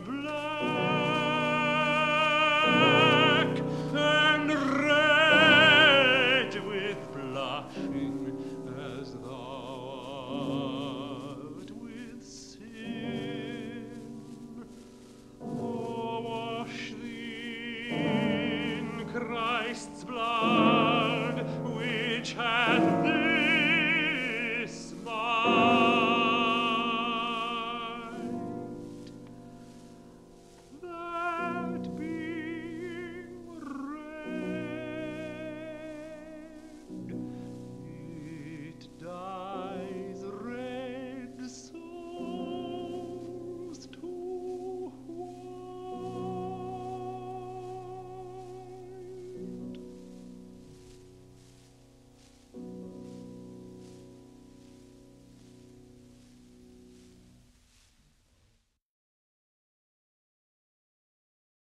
black and red with blushing as thou art with sin. Oh, wash thee in Christ's blood, which has